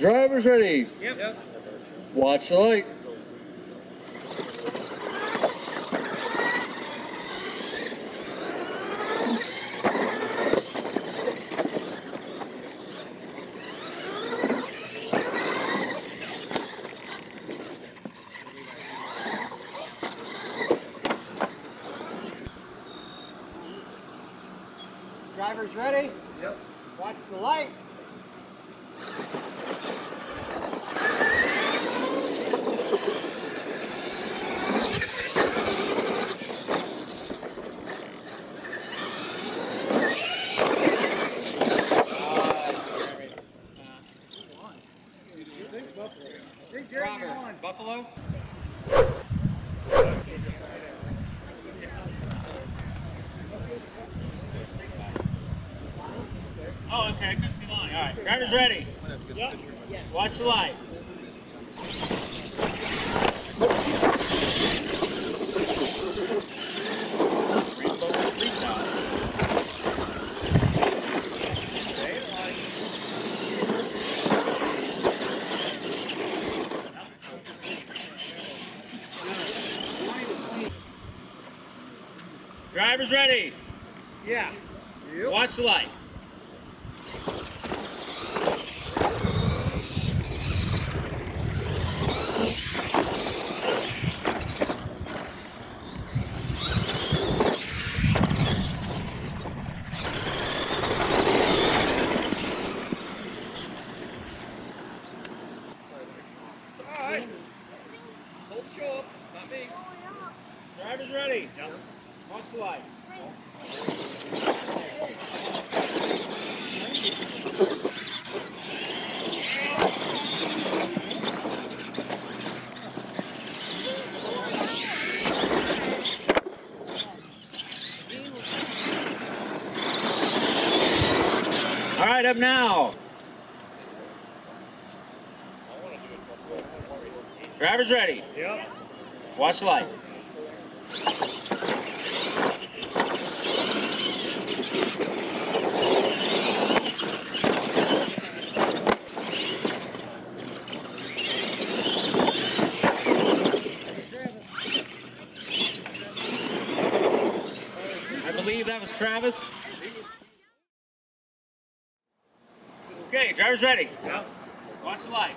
Drivers ready. Yep. Watch the light. Drivers ready? Yep. Watch the light. I couldn't see the line. All right. Drivers ready. Yep. Watch the light. Drivers ready. Yeah. Watch the light. Drivers ready. Watch the light. All right, up now. Drivers ready. Yep. Watch the light. I believe that was Travis. Okay, driver's ready. Yep. Watch the light.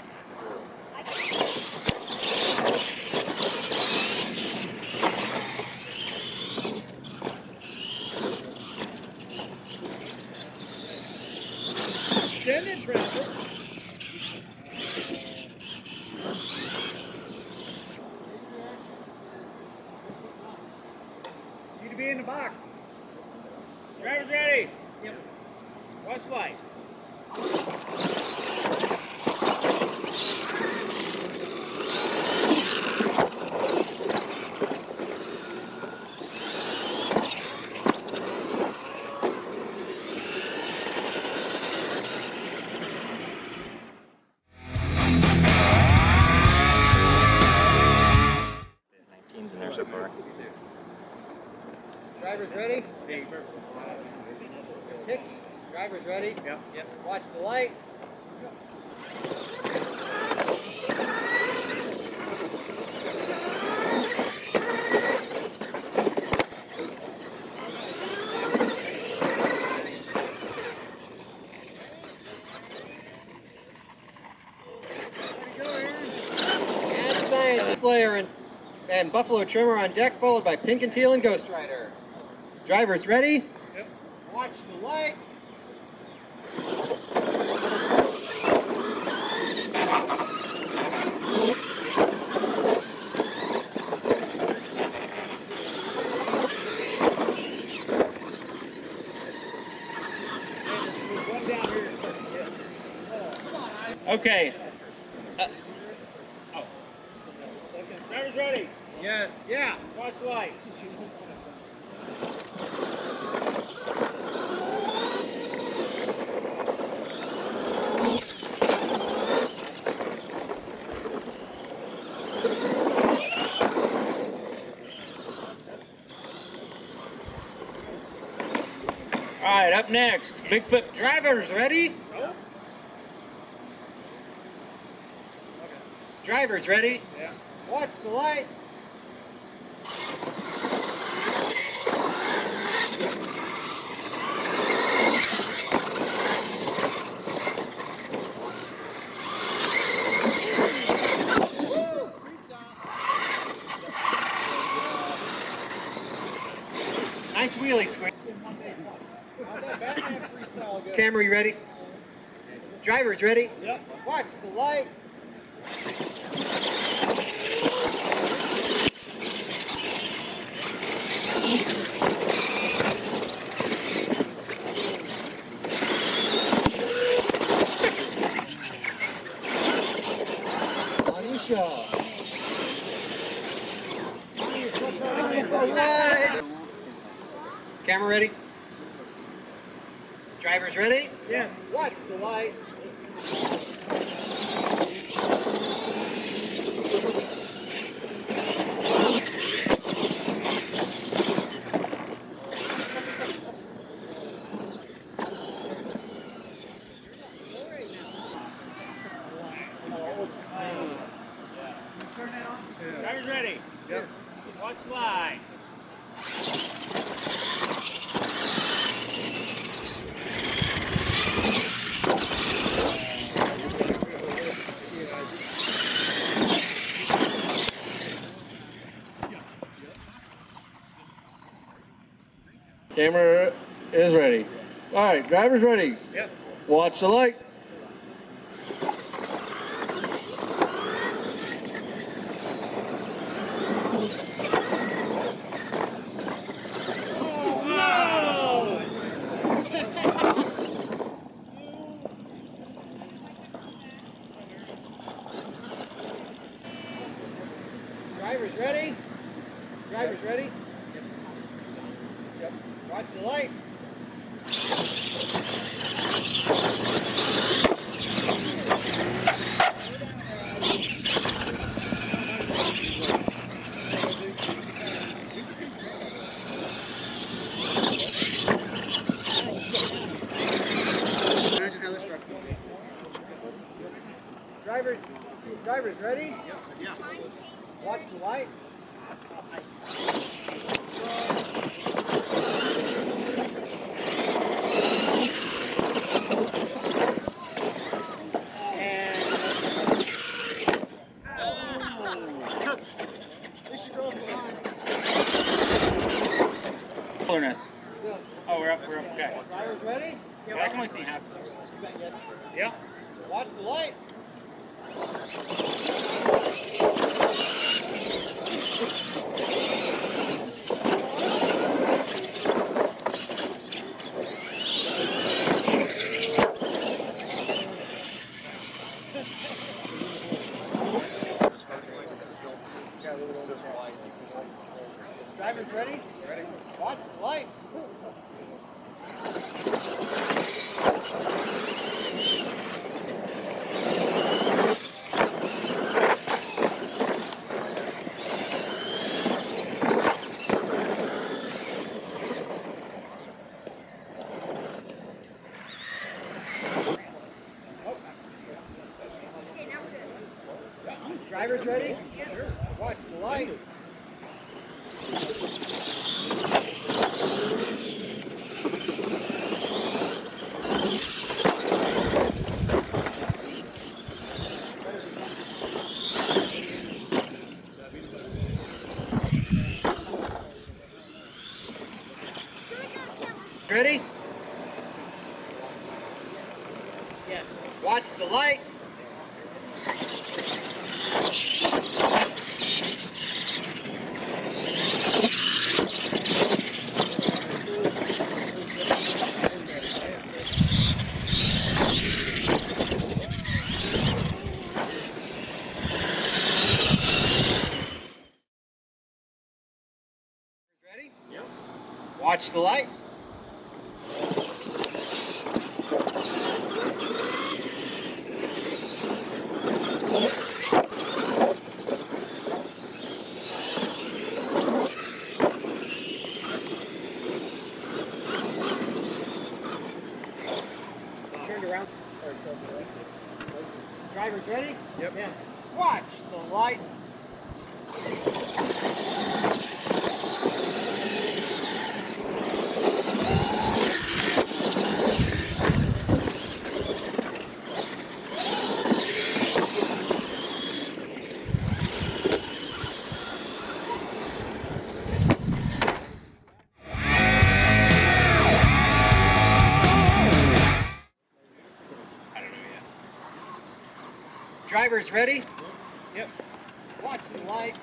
Stand Slayer and, and Buffalo Trimmer on deck, followed by Pink and Teal and Ghost Rider. Drivers ready? Yep. Watch the light. One down here. Okay. Uh. Driver's ready. Yes. Yeah. Watch the light. All right, up next, Bigfoot. Drivers ready? Drivers ready? Yeah. Watch the light. Nice wheelie squeak. Camera, you ready? Drivers ready? Yep. Watch the light. Anisha. Camera ready? Drivers ready? Yes. Watch the light. Drivers ready? Yep. Watch the line. Camera is ready. All right, drivers ready. Yep. Watch the light. Drivers ready? Drivers ready? Yep. Watch the light. Drivers, drivers ready? Yep. Watch the light. Clearness. Oh, we're up, we're up, okay. Drivers ready? Yeah, I can only see half of this. Yep. Watch the light. Drivers ready? Ready. Watch the light. Drivers ready? Sure. Watch the light. Ready? Yes. Watch the light. Ready? Yep. Watch the light. Turned around. Drivers ready? Yep. Yes. Watch the lights. Drivers ready? Yep. Watch the light.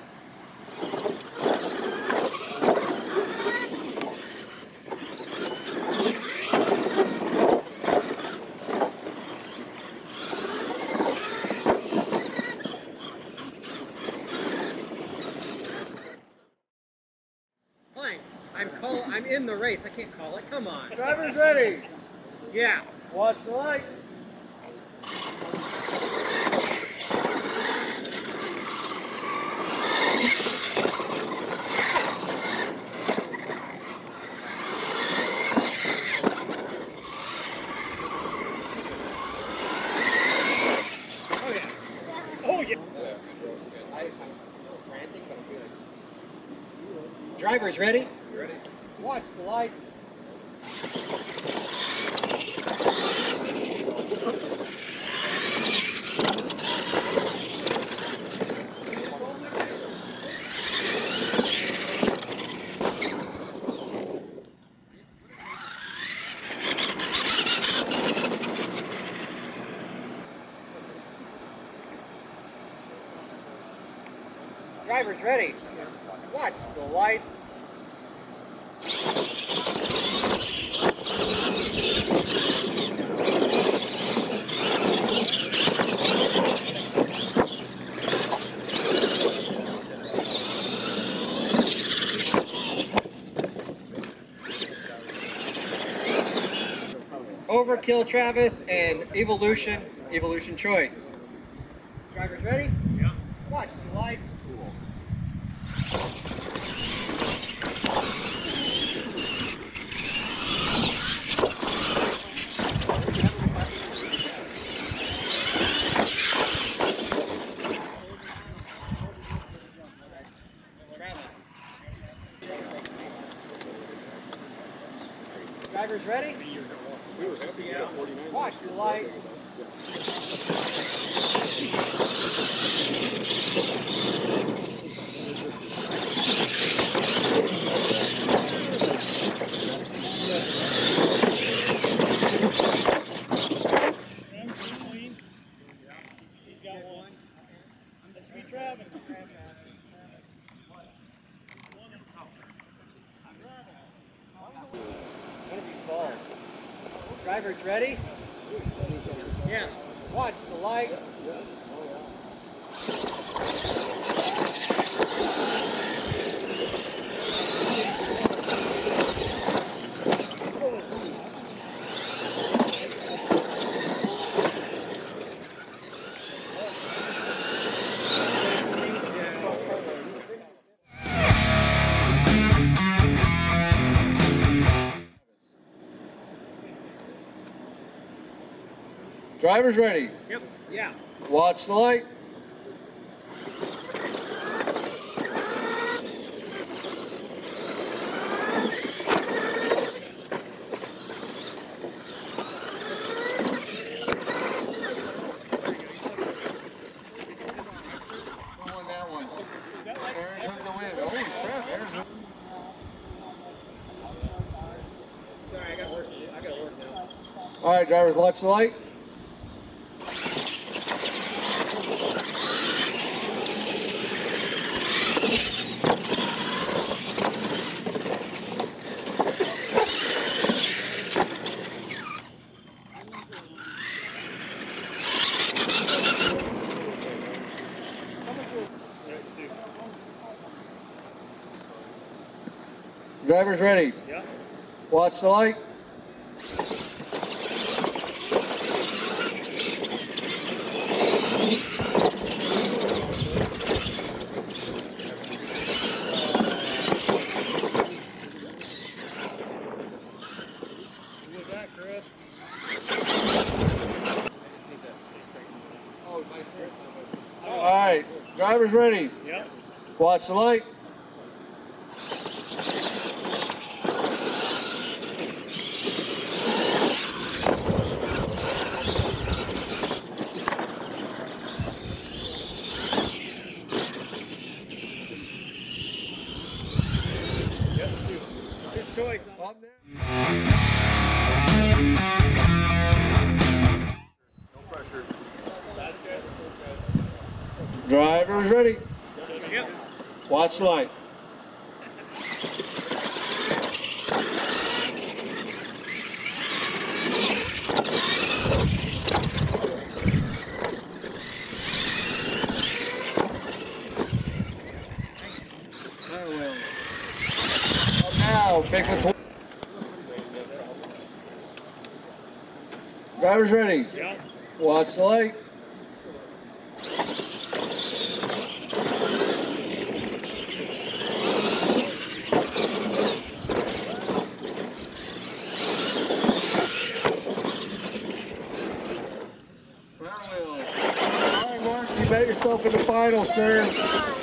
I'm call. I'm in the race. I can't call it. Come on. Drivers ready. Yeah. Watch the light. Oh yeah. Oh, yeah. I, I'm a little frantic, but I'm good. Drivers ready? Ready. Watch the lights. Drivers ready? Watch the lights. Overkill Travis and Evolution, Evolution Choice. Drivers ready? Yeah. Watch the lights. Travis. Drivers ready? Watch the light. Clean. He's got one. That's me, Travis. One of these balls. Drivers ready? Drivers ready. Yep. Yeah. Watch the light. Who won that one? Aaron took the win. Holy crap, Aaron's the Sorry, I got work. I got work now. All right, drivers, watch the light. Drivers ready. Yeah. Watch the light. Who was that, Chris? My All right, drivers ready. Yep. Watch the light. Yep. Watch the light. Up now, pick the Drivers ready. Yep. Watch the light. Farewell. All right, Mark, you bet yourself in the final, sir.